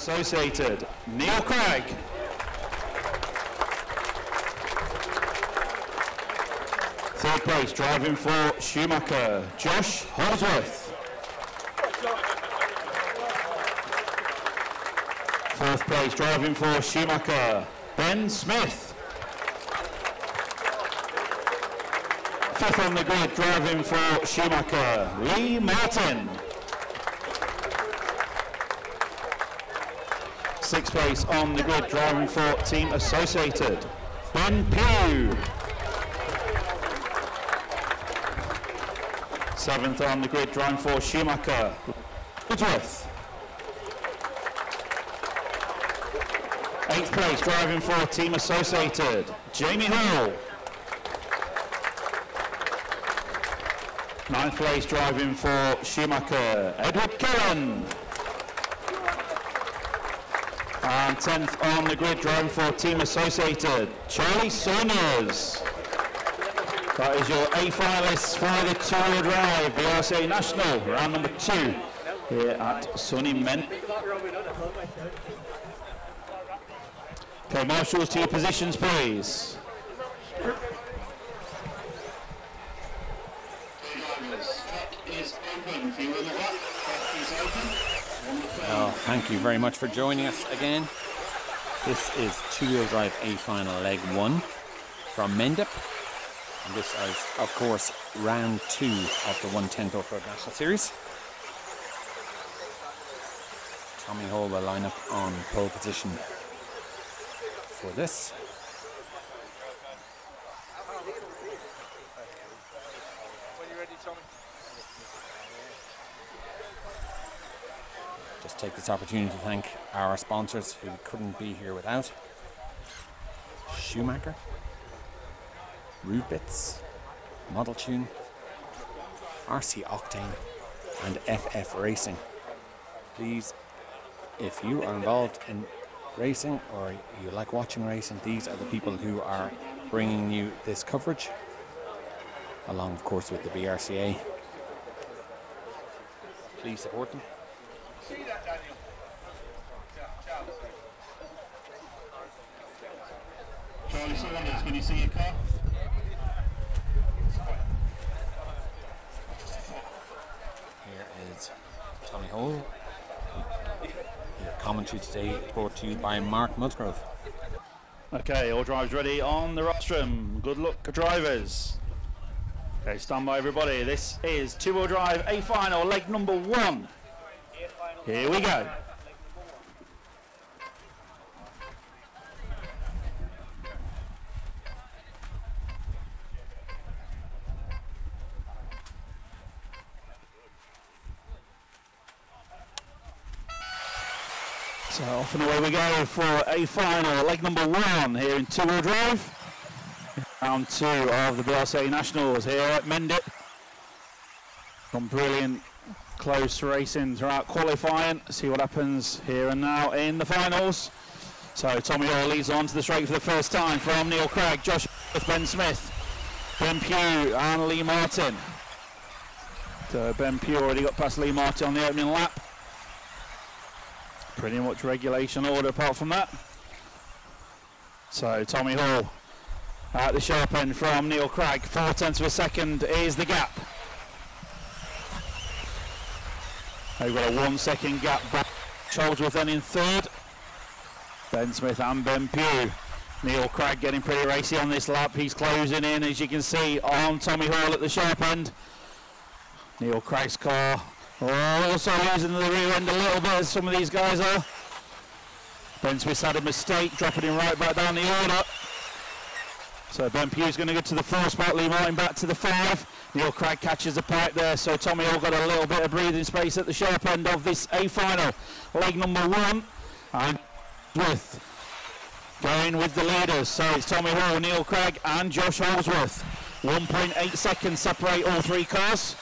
Associated, Neil Cragg. Third place, driving for Schumacher, Josh Holdsworth. Fourth place, driving for Schumacher, Ben Smith. Fifth on the grid, driving for Schumacher, Lee Martin. Sixth place on the grid, driving for Team Associated, Ben Pugh. Seventh on the grid, driving for Schumacher, Woodworth. Eighth place, driving for Team Associated, Jamie Hall. Ninth place, driving for Schumacher, Edward Cullen. And 10th on the grid, driving for Team Associated, Charlie Saunders. That is your A finalists for the two-wheel drive, the National, round number two, here at Sunny Men. Okay, marshals to your positions, please. Well, thank you very much for joining us again. This is two-wheel drive A final leg one from Mendip. And this is, of course, round two of the 110th Off-Road National Series. Tommy Hall will line up on pole position for this. Take this opportunity to thank our sponsors who couldn't be here without. Schumacher, Rudebits, Model Tune, RC Octane, and FF Racing. Please, if you are involved in racing or you like watching racing, these are the people who are bringing you this coverage, along, of course, with the BRCA. Please support them. Charlie can you see your car? Here is Tommy Hall. Your commentary today brought to you by Mark Musgrave. Okay, all drivers ready on the rostrum. Good luck, drivers. Okay, stand by everybody. This is two-wheel drive A final, leg number one. Here we go. So off and away we go for a final, leg number one here in two-wheel drive. Round two of the BRCA Nationals here at Mendip. Some brilliant close racing throughout qualifying. See what happens here and now in the finals. So Tommy Hall leads on to the straight for the first time from Neil Cragg, Josh Ben Smith, Ben Pugh and Lee Martin. So Ben Pugh already got past Lee Martin on the opening lap. Pretty much regulation order apart from that. So Tommy Hall at the sharp end from Neil Cragg. Four tenths of a second is the gap. They've got a one second gap back. Charlesworth then in third. Ben Smith and Ben Pugh. Neil Cragg getting pretty racy on this lap. He's closing in as you can see on Tommy Hall at the sharp end. Neil Cragg's car Also losing the rear end a little bit as some of these guys are. Ben Smith's had a mistake, dropping him right back down the order. So Ben Pugh's going to go to the four spot, Lee Martin back to the five. Neil Cragg catches the pipe there, so Tommy Hall got a little bit of breathing space at the sharp end of this A final. Leg number one, and going with the leaders. So it's Tommy Hall, Neil Cragg, and Josh Holdsworth. 1.8 seconds separate all three cars.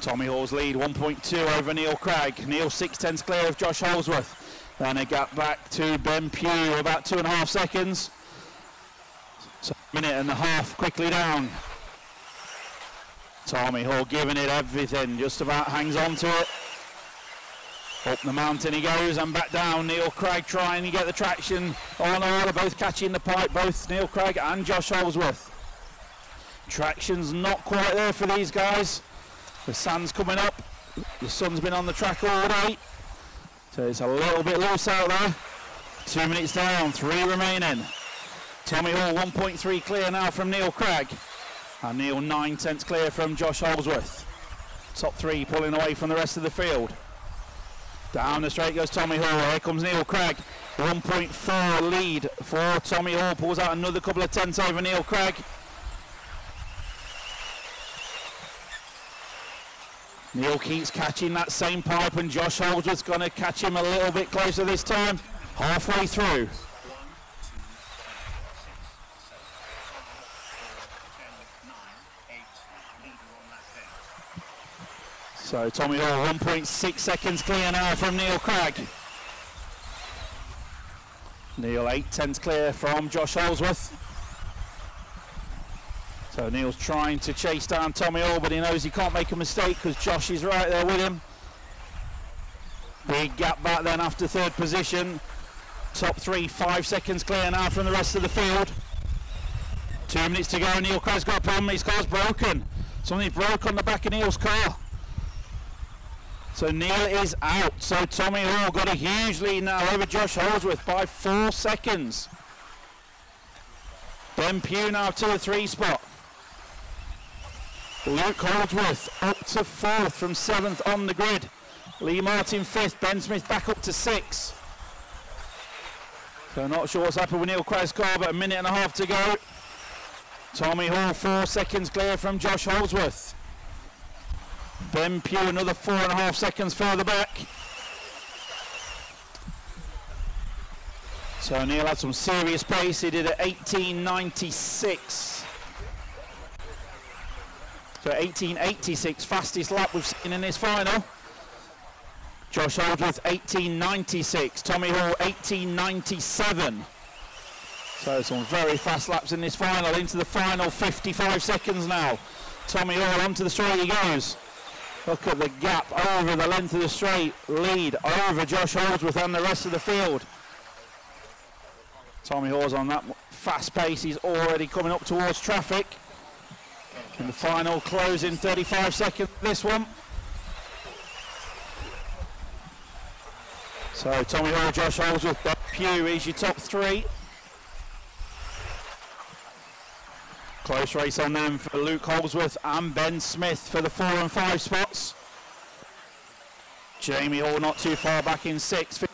Tommy Hall's lead, 1.2 over Neil Cragg. Neil six tenths clear of Josh Holdsworth. Then a gap back to Ben Pugh, about two and a half seconds. So minute and a half quickly down. Tommy Hall giving it everything, just about hangs on to it. Up the mountain he goes and back down. Neil Cragg trying to get the traction on order, both catching the pipe, both Neil Cragg and Josh Holdsworth. Traction's not quite there for these guys. The sun's coming up. The sun's been on the track all day. So it's a little bit loose out there. Two minutes down, three remaining. Tommy Hall 1.3 clear now from Neil Cragg. And Neil nine tenths clear from Josh Holdsworth. Top three pulling away from the rest of the field. Down the straight goes Tommy Hall. Here comes Neil Cragg. 1.4 lead for Tommy Hall. Pulls out another couple of tenths over Neil Cragg. Neil keeps catching that same pipe and Josh Holdsworth's going to catch him a little bit closer this time. Halfway through. So Tommy Hall 1.6 seconds clear now from Neil Cragg. Neil 8 tenths clear from Josh Holdsworth. So Neil's trying to chase down Tommy Hall, but he knows he can't make a mistake because Josh is right there with him. Big gap back then after third position. Top three, five seconds clear now from the rest of the field. Two minutes to go. Neil Cragg's got a problem. His car's broken. Something broke on the back of Neil's car. So Neil is out. So Tommy Hall got a huge lead now over Josh Holdsworth by four seconds. Ben Pugh now to the three spot. Luke Holdsworth up to fourth from seventh on the grid. Lee Martin fifth. Ben Smith back up to six. So not sure what's happened with Neil car, but a minute and a half to go. Tommy Hall four seconds clear from Josh Holdsworth. Ben Pugh another four and a half seconds further back. So Neil had some serious pace. He did at 1896. So 1886, fastest lap we've seen in this final. Josh Holdsworth 1896. Tommy Hall 1897. So some very fast laps in this final. Into the final 55 seconds now. Tommy Hall onto the straight he goes. Look at the gap over the length of the straight. Lead over Josh Holdsworth and the rest of the field. Tommy Hall's on that fast pace. He's already coming up towards traffic. In the final closing 35 seconds this one. So Tommy Hall, Josh Holdsworth, Bob Pugh is your top three. Close race on them for Luke Holdsworth and Ben Smith for the four and five spots. Jamie Hall not too far back in six.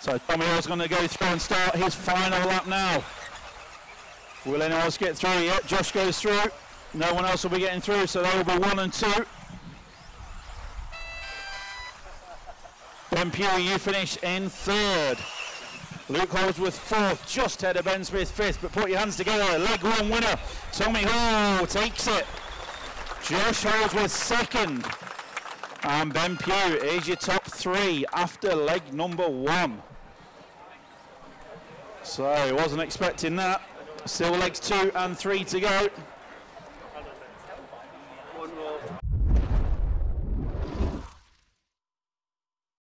So Tommy Hall's going to go through and start his final lap now. Will anyone else get through yet? Josh goes through. No one else will be getting through, so they will be one and two. Ben Pugh, you finish in third. Luke Holdsworth fourth, just ahead of Ben Smith fifth, but put your hands together. Leg one winner, Tommy Hall takes it. Josh Holdsworth second. And Ben Pugh is your top three after leg number one. So, wasn't expecting that. Still legs two and three to go.